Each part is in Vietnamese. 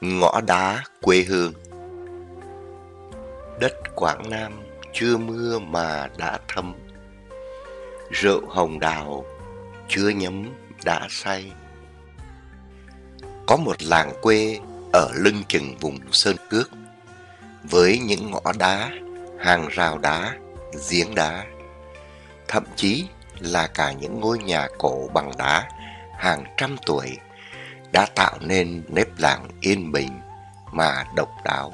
Ngõ đá quê hương. Đất Quảng Nam chưa mưa mà đã thấm. Rượu hồng đào chưa nhấm đã say. Có một làng quê ở lưng chừng vùng Sơn Cước Với những ngõ đá, hàng rào đá, giếng đá. Thậm chí là cả những ngôi nhà cổ bằng đá hàng trăm tuổi đã tạo nên nếp làng yên bình mà độc đáo.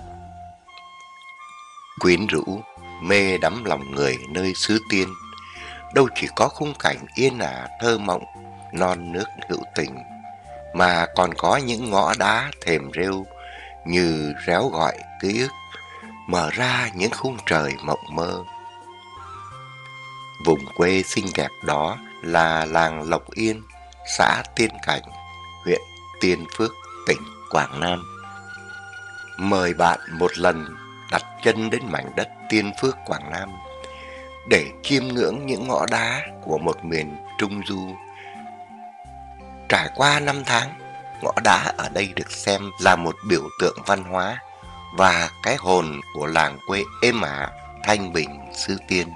Quyến rũ, mê đắm lòng người nơi xứ tiên, đâu chỉ có khung cảnh yên ả thơ mộng, non nước hữu tình, mà còn có những ngõ đá thềm rêu như réo gọi ký ức, mở ra những khung trời mộng mơ. Vùng quê xinh đẹp đó là làng Lộc Yên, xã Tiên Cảnh, Tiên Phước, tỉnh Quảng Nam. Mời bạn một lần đặt chân đến mảnh đất Tiên Phước Quảng Nam để chiêm ngưỡng những ngõ đá của một miền Trung Du. Trải qua năm tháng, ngõ đá ở đây được xem là một biểu tượng văn hóa và cái hồn của làng quê êm ả, thanh bình, sư tiên.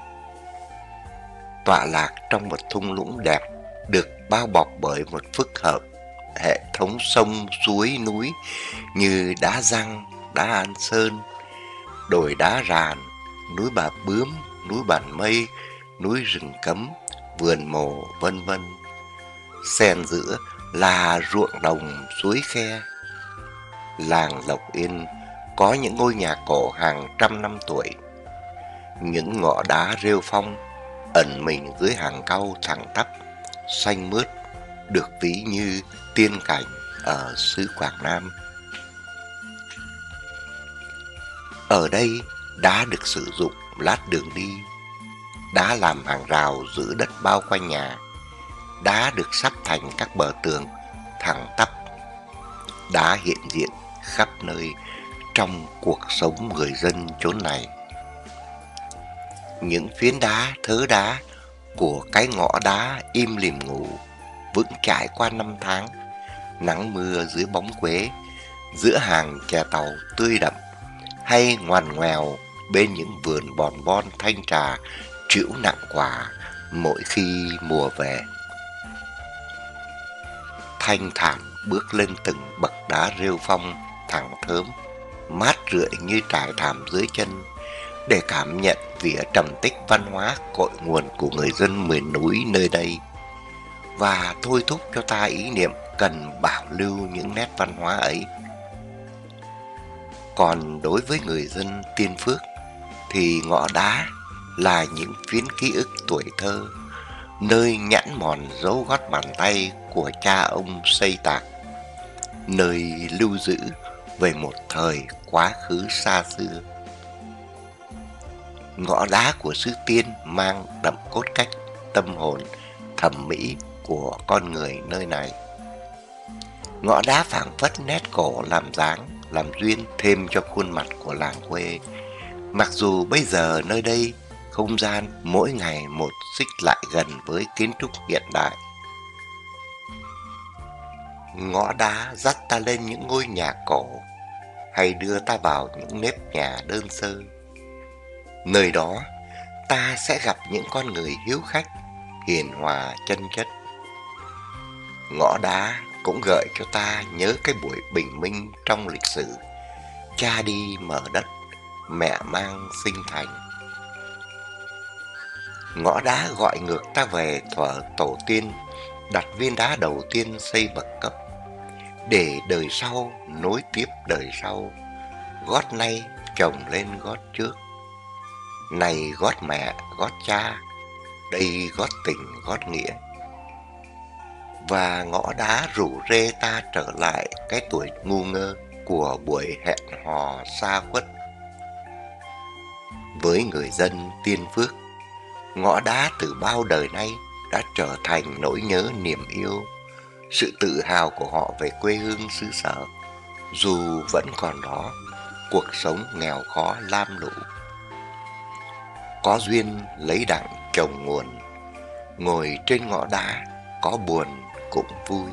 Tọa lạc trong một thung lũng đẹp được bao bọc bởi một phức hợp hệ thống sông, suối, núi như đá răng, đá an sơn, đồi đá ràn, núi bà bướm, núi bản mây, núi rừng cấm, vườn mồ, vân vân. Xen giữa là ruộng đồng, suối khe. Làng Lộc Yên có những ngôi nhà cổ hàng trăm năm tuổi. Những ngọn đá rêu phong ẩn mình dưới hàng cau thẳng tắp, xanh mướt, được ví như tiên cảnh ở xứ Quảng Nam. Ở đây, đá được sử dụng lát đường đi, đá làm hàng rào giữ đất bao quanh nhà, đá được sắp thành các bờ tường thẳng tắp, đá hiện diện khắp nơi trong cuộc sống người dân chốn này. Những phiến đá, thớ đá của cái ngõ đá im lìm ngủ, vững trải qua năm tháng, nắng mưa dưới bóng quế, giữa hàng chè tàu tươi đậm, hay ngoằn ngoèo bên những vườn bòn bon thanh trà trĩu nặng quả mỗi khi mùa về. Thanh thản bước lên từng bậc đá rêu phong thẳng thớm, mát rượi như trải thảm dưới chân, để cảm nhận vỉa trầm tích văn hóa cội nguồn của người dân miền núi nơi đây và thôi thúc cho ta ý niệm cần bảo lưu những nét văn hóa ấy. Còn đối với người dân tiên phước thì ngõ đá là những phiến ký ức tuổi thơ, nơi nhẵn mòn dấu gót bàn tay của cha ông xây tạc, nơi lưu giữ về một thời quá khứ xa xưa. Ngõ đá của xứ tiên mang đậm cốt cách, tâm hồn, thẩm mỹ của con người nơi này. Ngõ đá phảng phất nét cổ làm dáng, làm duyên thêm cho khuôn mặt của làng quê. Mặc dù bây giờ nơi đây không gian mỗi ngày một xích lại gần với kiến trúc hiện đại. Ngõ đá dắt ta lên những ngôi nhà cổ hay đưa ta vào những nếp nhà đơn sơ. Nơi đó ta sẽ gặp những con người hiếu khách, hiền hòa chân chất. Ngõ đá cũng gợi cho ta nhớ cái buổi bình minh trong lịch sử. Cha đi mở đất, mẹ mang sinh thành. Ngõ đá gọi ngược ta về thuở tổ tiên, đặt viên đá đầu tiên xây bậc cấp. Để đời sau nối tiếp đời sau, gót nay chồng lên gót trước. Này gót mẹ, gót cha, đây gót tình, gót nghĩa và ngõ đá rủ rê ta trở lại cái tuổi ngu ngơ của buổi hẹn hò xa khuất. Với người dân tiên phước, ngõ đá từ bao đời nay đã trở thành nỗi nhớ niềm yêu, sự tự hào của họ về quê hương xứ sở, dù vẫn còn đó cuộc sống nghèo khó lam lũ. Có duyên lấy đặng trồng nguồn, ngồi trên ngõ đá có buồn cũng vui.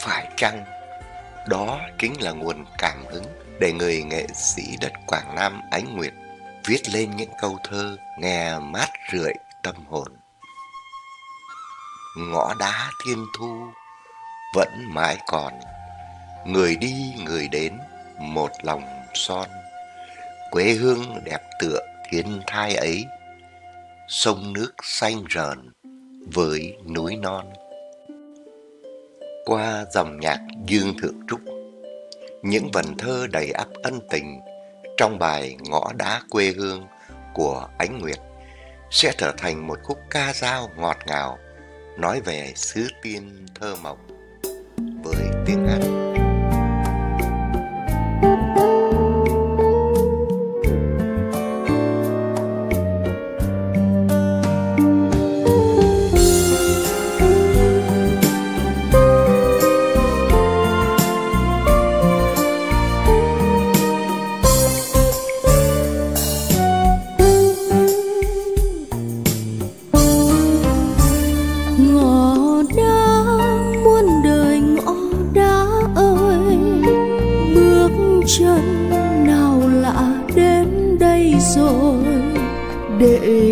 Phải chăng Đó chính là nguồn cảm hứng để người nghệ sĩ đất Quảng Nam Ánh Nguyệt viết lên những câu thơ nghe mát rượi tâm hồn. Ngõ đá thiên thu vẫn mãi còn, người đi người đến một lòng son. Quê hương đẹp tựa thiên thai ấy, sông nước xanh rờn với núi non. Qua dòng nhạc Dương Thượng Trúc, những vần thơ đầy ắp ân tình trong bài Ngõ đá quê hương của Ánh Nguyệt sẽ trở thành một khúc ca dao ngọt ngào nói về xứ tiên thơ mộng với tiếng hát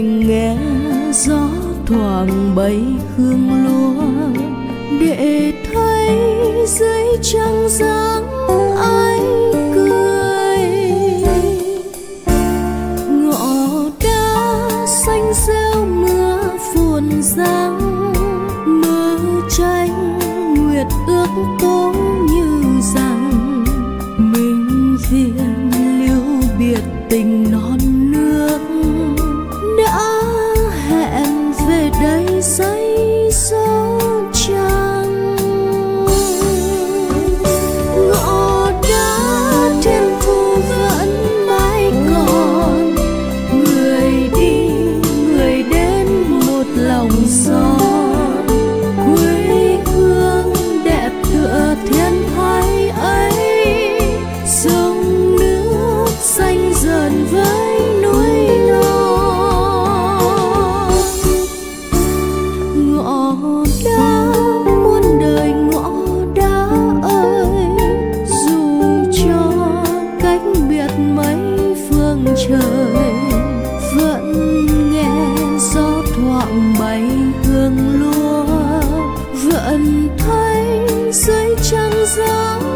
nghe gió thoảng bay hương lúa để thấy dưới trăng dáng ẩn thanh dưới trăng gió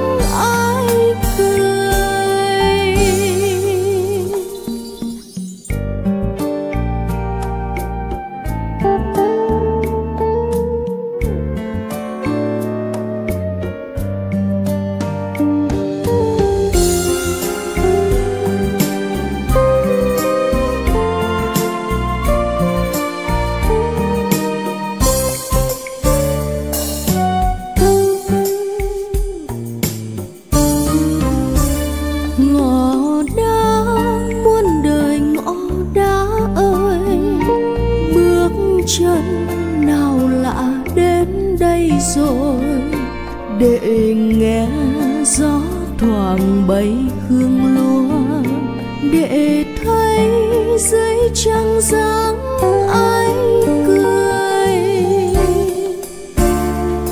rồi, để nghe gió thoảng bay hương lúa, để thấy dưới trăng dáng anh cười.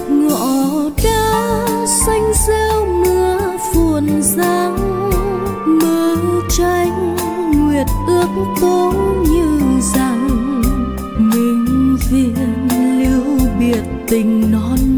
Ngõ đá xanh rêu mưa phùn dáng mơ tranh nguyệt ước tôi tình non